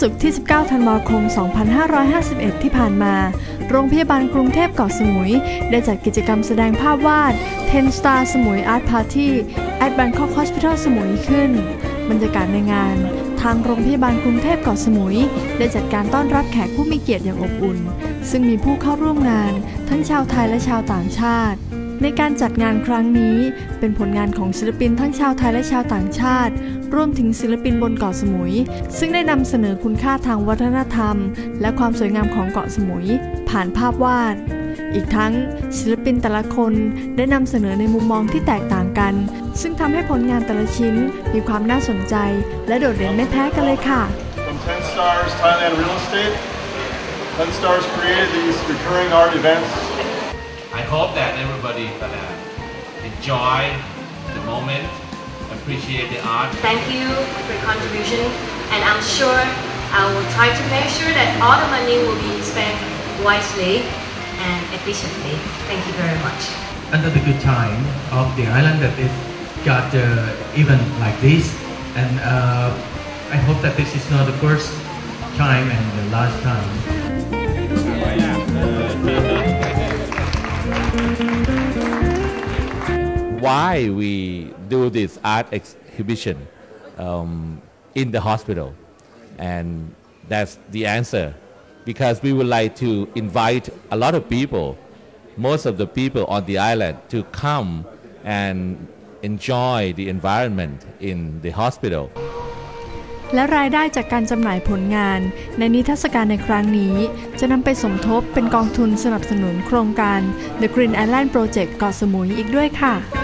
ศุกร์ที่ 19 ธันวาคม 2551 ที่ผ่านมา โรงพยาบาลกรุงเทพเกาะสมุย ได้จัดกิจกรรมแสดงภาพวาด10 Star สมุย Art Party at Bangkok Hospital สมุยขึ้น บรรยากาศในงาน ทางโรงพยาบาลกรุงเทพเกาะสมุย ได้จัดการต้อนรับแขกผู้มีเกียรติอย่างอบอุ่น ซึ่งมีผู้เข้าร่วมงาน ทั้งชาวไทยและชาวต่างชาติ ในการจัดงานครั้งนี้เป็นผลงานของศิลปินทั้งชาวไทยและชาวต่างชาติ รวมถึงศิลปินบนเกาะสมุย ซึ่งได้นำเสนอคุณค่าทางวัฒนธรรม และความสวยงามของเกาะสมุย ผ่านภาพวาด อีกทั้งศิลปินแต่ละคนได้นำเสนอในมุมมองที่แตกต่างกัน ซึ่งทำให้ผลงานแต่ละชิ้นมีความน่าสนใจ และโดดเด่นไม่แพ้กันเลยค่ะ10 Stars Thailand Real Estate, 10 Stars created these recurring art events hope that everybody gonna enjoy the moment, appreciate the art. Thank you for your contribution, and I'm sure I will try to make sure that all the money will be spent wisely and efficiently. Thank you very much. under the good time of the island that it got uh, even like this and uh, I hope that this is not the first time and the last time why we do this art exhibition um, in the hospital. And that's the answer. Because we would like to invite a lot of people, most of the people on the island, to come and enjoy the environment in the hospital. และรายได้จากการจำหน่ายผลงาน ในนิทรรศการในครั้งนี้ จะนำไปสมทบเป็นกองทุนสนับสนุนโครงการ The Green Island Project เกาะสมุยอีกด้วยค่ะ